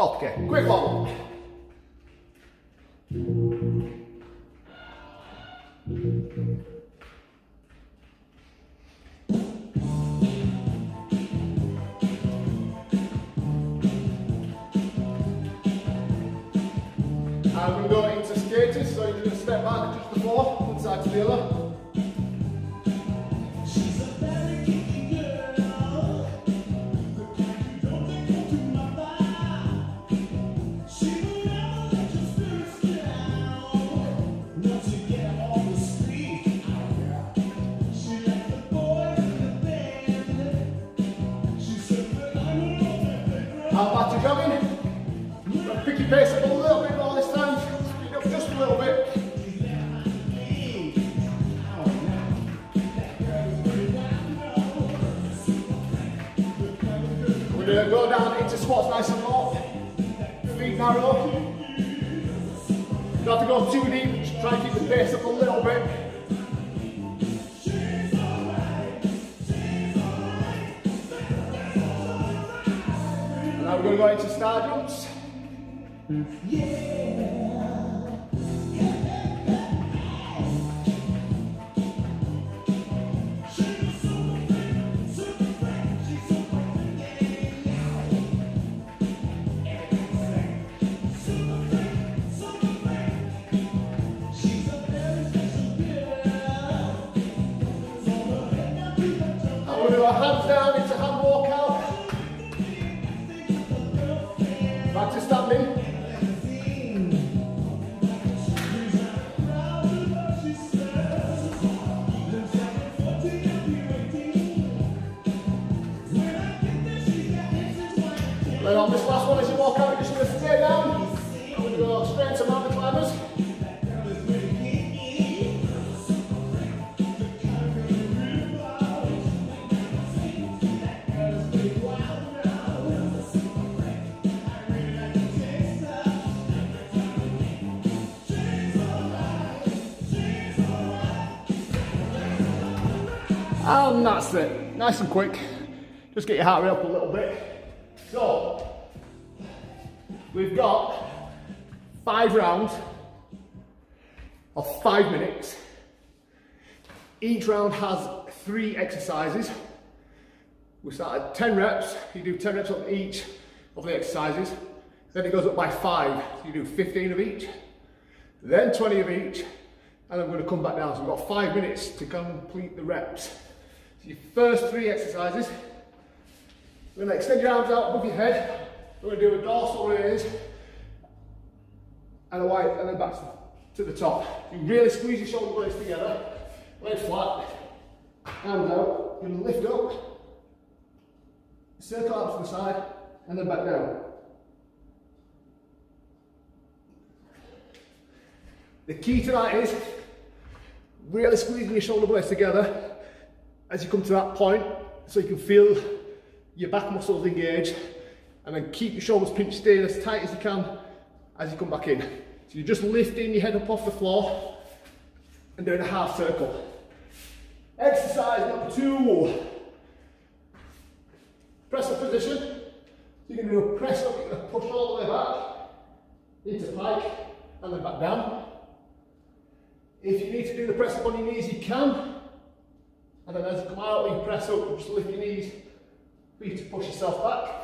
Okay, quick one. I'm going to go into skaters, so you're going to step back just before, one side to the other. Squats nice and low. Feet narrow. Don't have to go too deep. Just try and keep the pace up a little bit. And now we're going to go into star jumps. And And that's it. Nice and quick. Just get your heart rate up a little bit. So, we've got five rounds of five minutes. Each round has three exercises. We start at 10 reps. You do 10 reps of each of the exercises. Then it goes up by five. So you do 15 of each. Then 20 of each. And I'm going to come back down. So we've got five minutes to complete the reps. So your first three exercises. We're to extend your arms out above your head. We're to do a dorsal raise and a wide, and then back to the top. You really squeeze your shoulder blades together, legs flat, hands out. To lift up, circle out to the side, and then back down. The key to that is really squeezing your shoulder blades together as you come to that point so you can feel your back muscles engage and then keep your shoulders pinched staying as tight as you can as you come back in. So you're just lifting your head up off the floor and doing a half circle. Exercise number two. Press up position. So you're going to do a press up, you're going to push all the way back into pike and then back down. If you need to do the press up on your knees, you can. And then as you press up, just lift your knees for to push yourself back.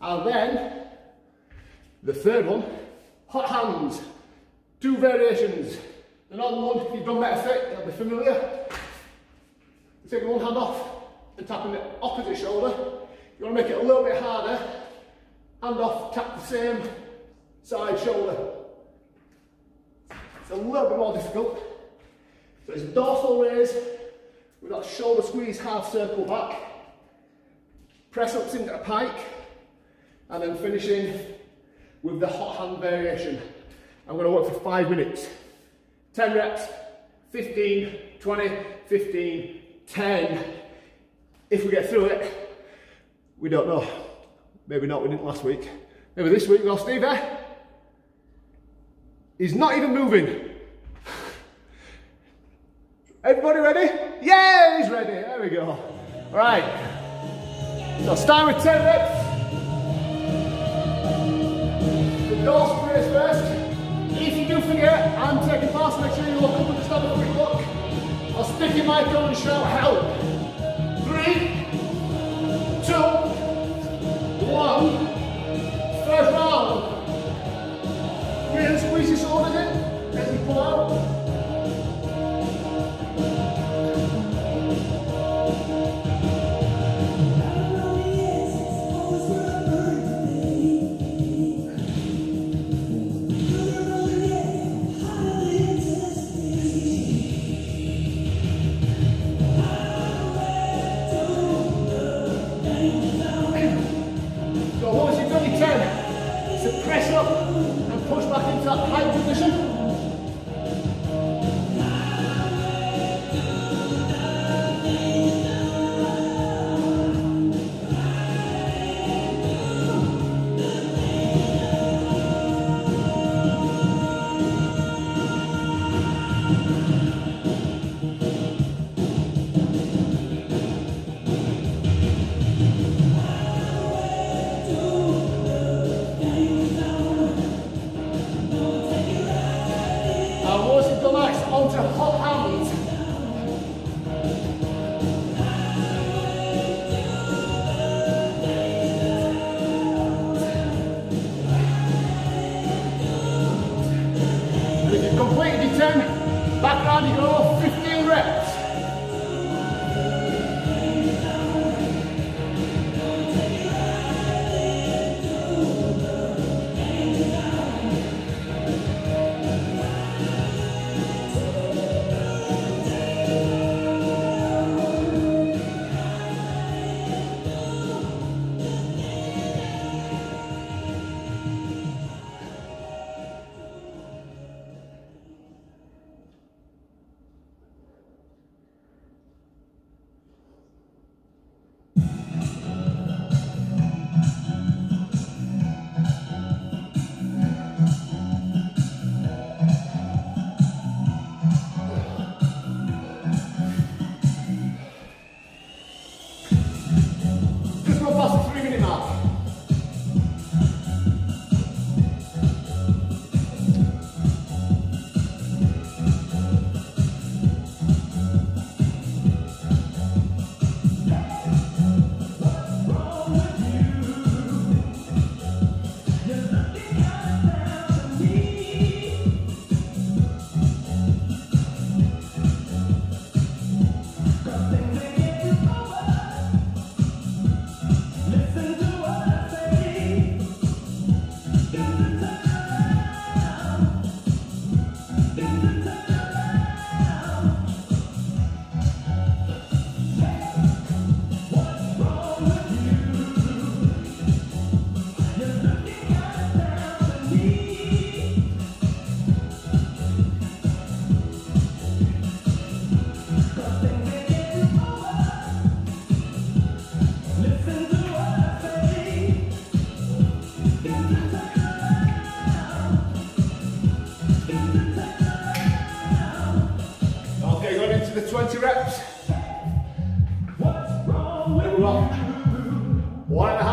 And then, the third one, hot hands. Two variations. Another one, if you've done Metafit, that'll be familiar. Take one hand off and tapping the opposite shoulder. You want to make it a little bit harder. Hand off, tap the same side shoulder. It's a little bit more difficult. So it's dorsal raise with that shoulder squeeze half circle back. Press ups into a pike and then finishing with the hot hand variation. I'm going to work for five minutes. 10 reps, 15, 20, 15, 10. If we get through it, we don't know. Maybe not, we didn't last week. Maybe this week we'll Steve there. He's not even moving. Everybody ready? Yeah, he's ready. There we go. Right. So start with 10 reps. Your sprays first. If you do forget, I'm taking fast. make sure you look up and just have a quick look. I'll stick your mic on and shout help. Three, two, one. First round. Really squeeze your shoulders in as you pull out. to the 20 reps. What's wrong with One and a half.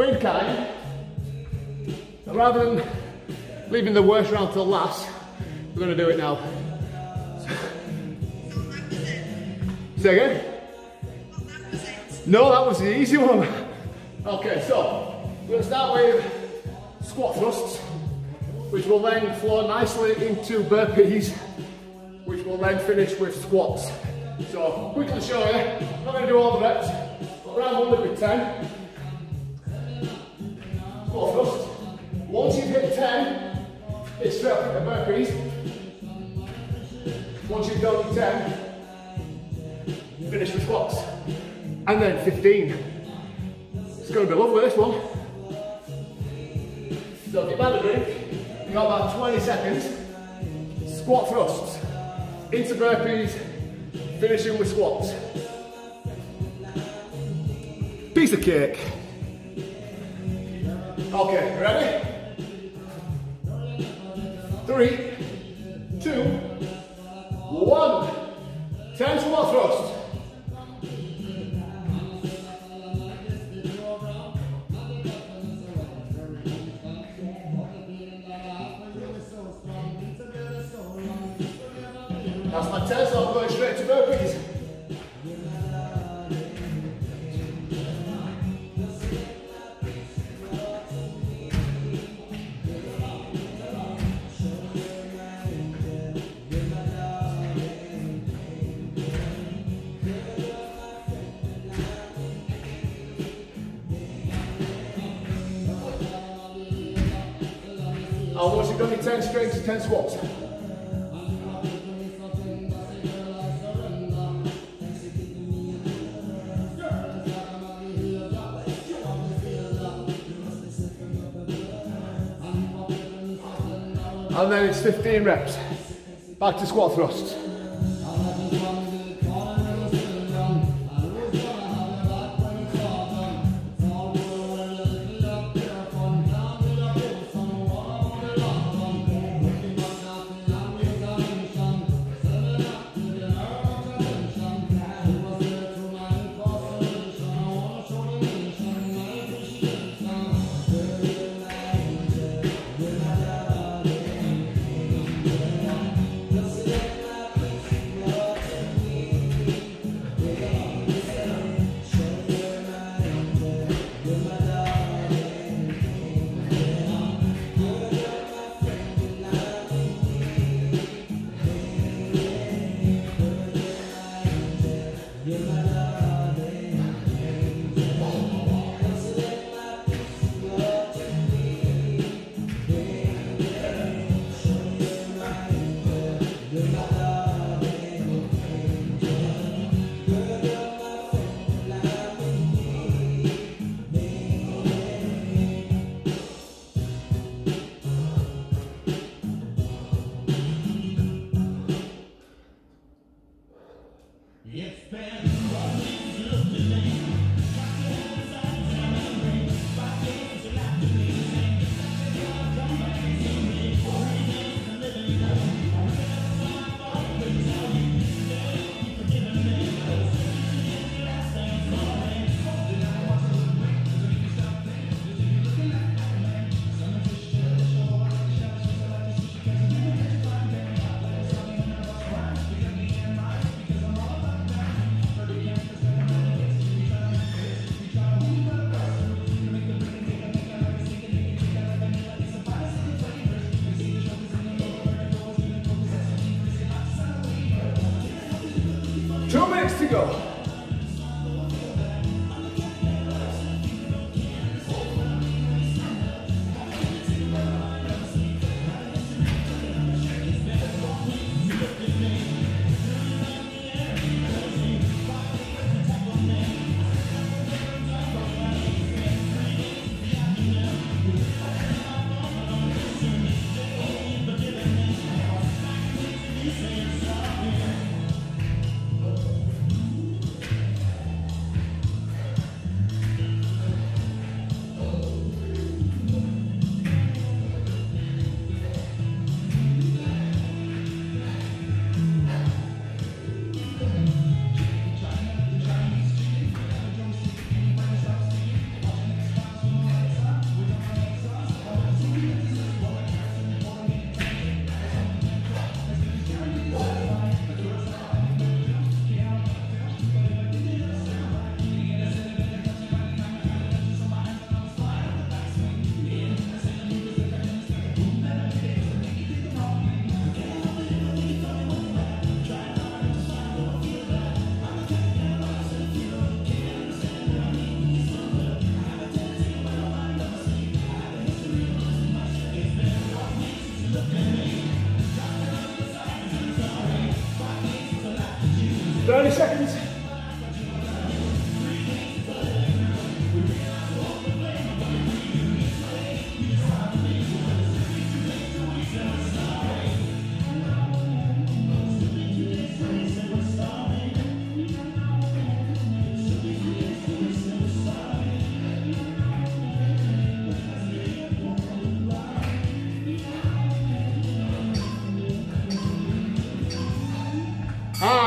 I've kind. And rather than leaving the worst round till last, we're going to do it now. Say again? No, that was the easy one. Okay, so we're to start with squat thrusts, which will then flow nicely into burpees, which will then finish with squats. So quickly show you, I'm not going to do all the reps, but round one with 10. Squat thrust. Once you've hit 10, it's straight up into burpees. Once you've done your 10, finish with squats. And then 15. It's going to be lovely this one. So you've had a drink, you've got about 20 seconds. Squat thrusts. Into burpees, finishing with squats. Piece of cake. Okay, ready? Three, two, one. Ten squat thrusts. 10 straight to 10. And then it's 15 reps. Back to squat thrusts.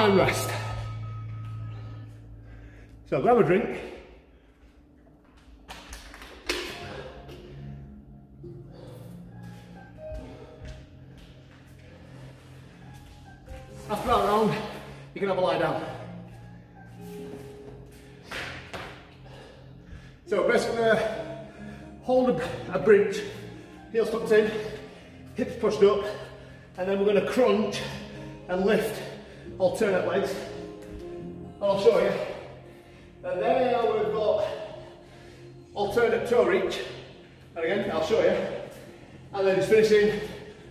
And rest. So grab a drink. After that round, you can have a lie down. So basically, uh, hold a, a bridge, heels tucked in, hips pushed up, and then we're going to crunch and lift alternate legs. And I'll show you. And then we've got alternate toe reach. And again, I'll show you. And then it's finishing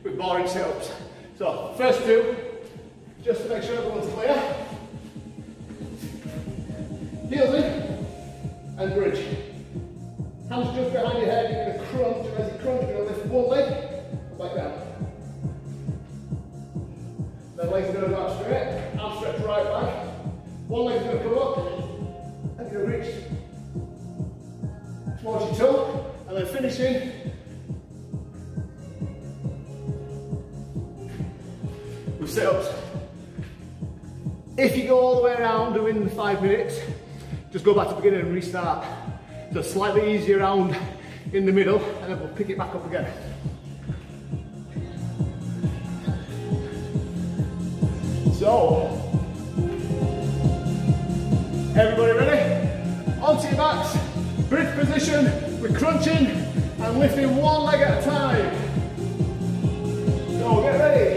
with boring sit-ups. So first two, just to make sure everyone's clear. Heels in and bridge. Hands just behind your head, you're to crunch, and as you crunch, you're to lift one leg back down. Then legs to go out straight, One leg's going to come up, and you're going to reach towards your toe, and then finishing with sit-ups. If you go all the way around doing the five minutes, just go back to the beginning and restart. So slightly easier round in the middle, and then we'll pick it back up again. So, bridge position, we're crunching and lifting one leg at a time. So get ready.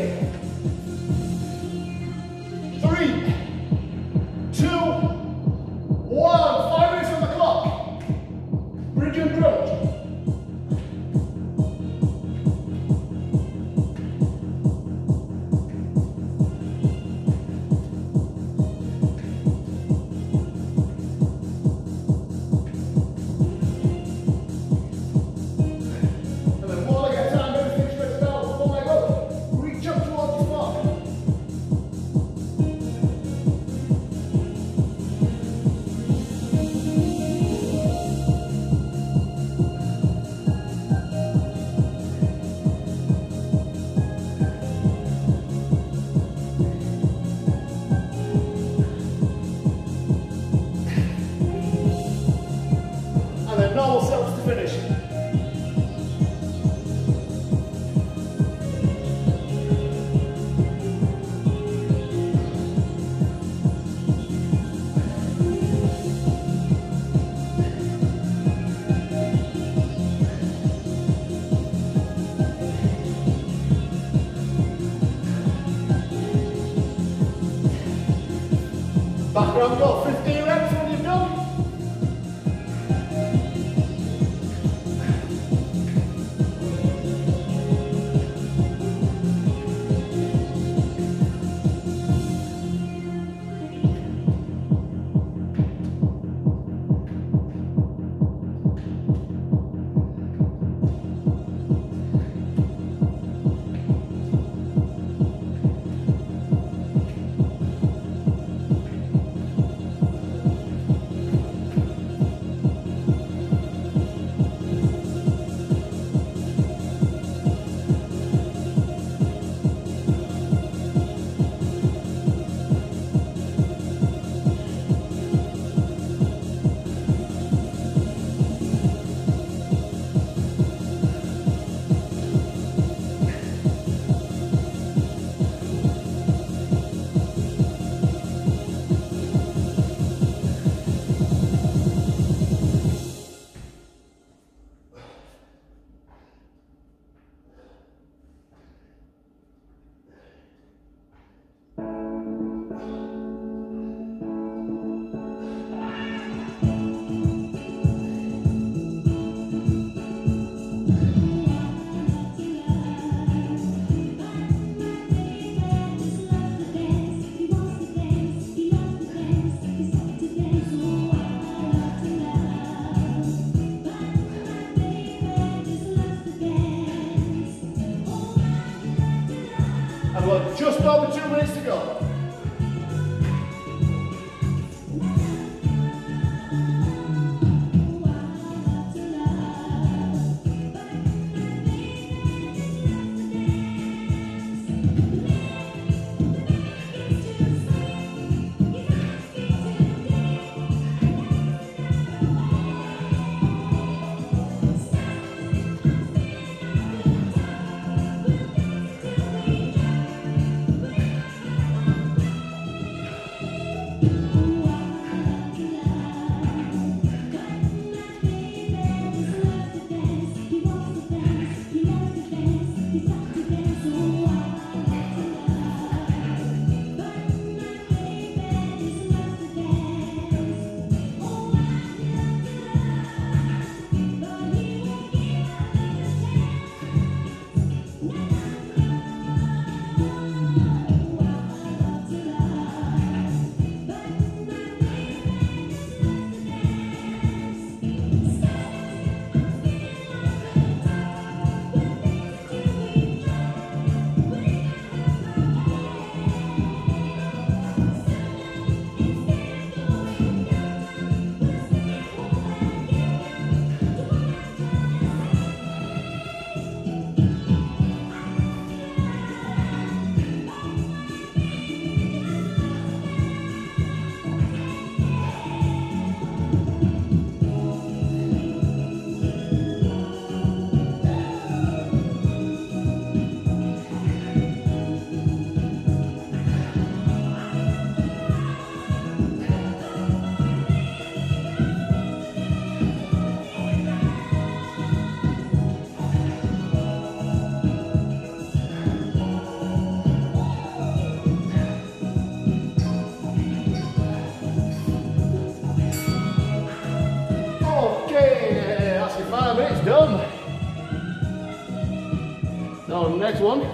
Next one.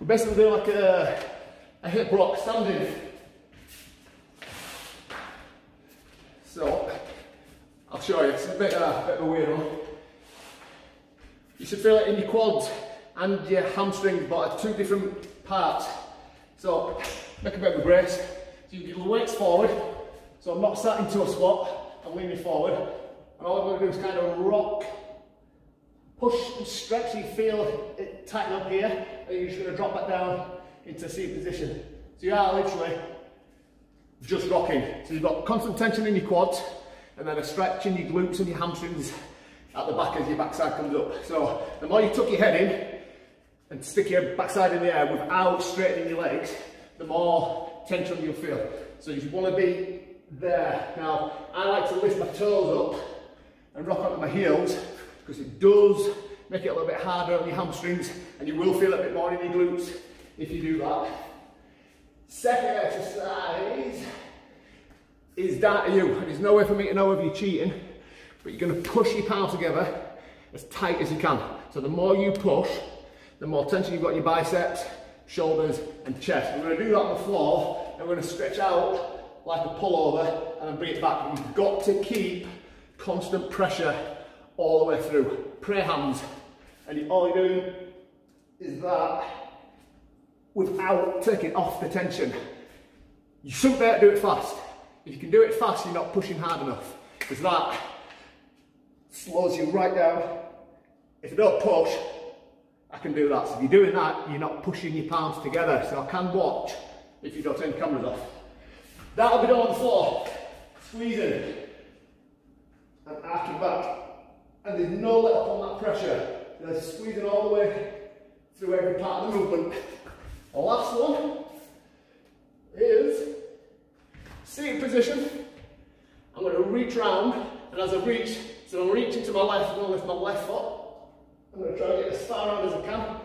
We basically do like a, a hip rock standing. So, I'll show you, it's a bit, uh, bit of a weird one. You should feel it in your quads and your hamstrings, but at two different parts. So, make a bit of a brace. So you get the weights forward, so I'm not sat into a squat, I'm leaning forward. And all I'm going to do is kind of rock Push and stretch, so you feel it tighten up here, and you're just going to drop back down into seat position. So you are literally just rocking. So you've got constant tension in your quads, and then a stretch in your glutes and your hamstrings at the back as your backside comes up. So the more you tuck your head in and stick your backside in the air without straightening your legs, the more tension you'll feel. So you want to be there. Now, I like to lift my toes up and rock onto my heels because it does make it a little bit harder on your hamstrings and you will feel a bit more in your glutes if you do that. Second exercise is down to you. There's no way for me to know if you're cheating, but you're going to push your palms together as tight as you can. So the more you push, the more tension you've got in your biceps, shoulders and chest. We're to do that on the floor and we're going to stretch out like a pullover and then bring it back. You've got to keep constant pressure all the way through. Prayer hands. And all you're doing is that without taking off the tension. You shouldn't be able to do it fast. If you can do it fast, you're not pushing hard enough. Because that slows you right down. If you don't push, I can do that. So if you're doing that, you're not pushing your palms together. So I can watch if you don't turn the cameras off. That'll be done on the floor. Squeezing. And arching back and there's no let up on that pressure. They're squeezing all the way through every part of the movement. The last one is seated position. I'm going to reach round, and as I reach, so I'm reaching to my left, I'm going to lift my left foot. I'm going to try and get as far around as I can.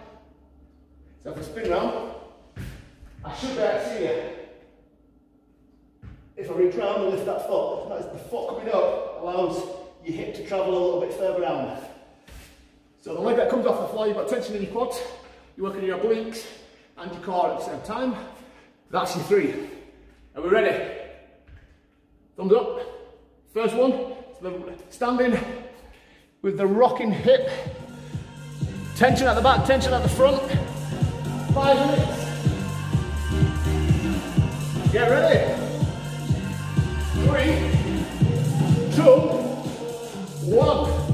So if I spin round, I should be able to see you. If I reach round and lift that foot, that's the foot coming up allows your hip to travel a little bit further around. So the leg that comes off the floor, you've got tension in your quads, you're working your obliques and your core at the same time. That's your three. Are we ready? Thumbs up. First one, standing with the rocking hip Tension at the back, tension at the front. Five minutes. Get ready. Three, two, one.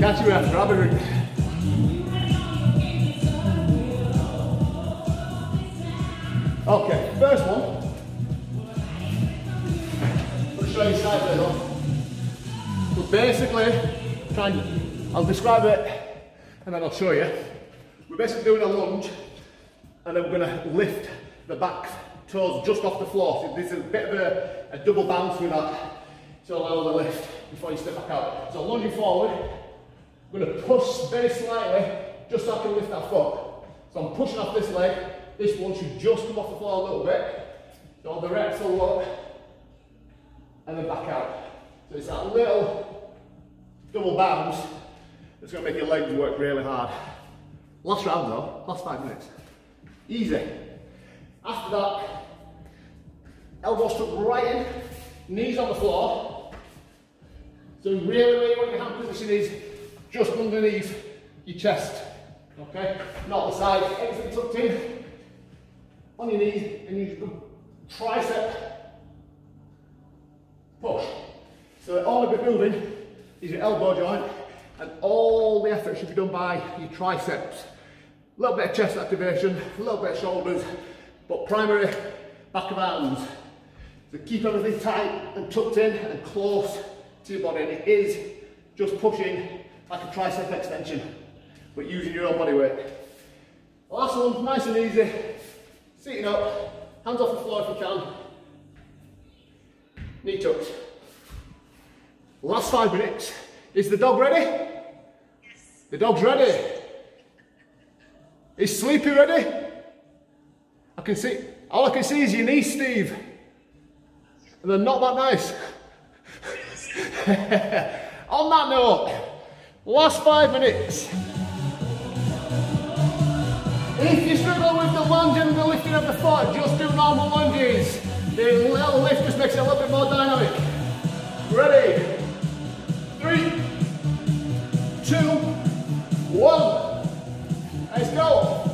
Catch your breath, grab a drink. Okay, first one. I'll show you side though. But basically, try I'll describe it and then I'll show you. We're basically doing a lunge and then we're going to lift the back toes just off the floor. So this is a bit of a, a double bounce with that to allow the lift before you step back out. So lunging forward, I'm going to push very slightly just so I can lift that foot. So I'm pushing off this leg. This one should just come off the floor a little bit. So the reps will look and then back out. So it's that little double bounce that's going to make your legs work really hard. Last round though, last five minutes. Easy. After that, elbows tucked right in, knees on the floor. So really you want your hand position is just underneath your chest. Okay? Not the side, everything tucked in, on your knees, and you tricep push. So all of the building is your elbow joint, and all the effort should be done by your triceps. A little bit of chest activation, a little bit of shoulders, but primary back of arms. So keep everything tight and tucked in and close to your body. And it is just pushing like a tricep extension, but using your own body weight. Last one, nice and easy. Sitting up, hands off the floor if you can. Knee tucked. Last five minutes. Is the dog ready? Yes. The dog's ready. Is Sleepy ready? I can see, all I can see is your knees, Steve. And they're not that nice. On that note, last five minutes. If you struggle with the lunge and the lifting of the foot, just do normal lunges. The little lift just makes it a little bit more dynamic. Ready? Three, two, one. Let's go.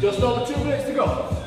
Just over two minutes to go.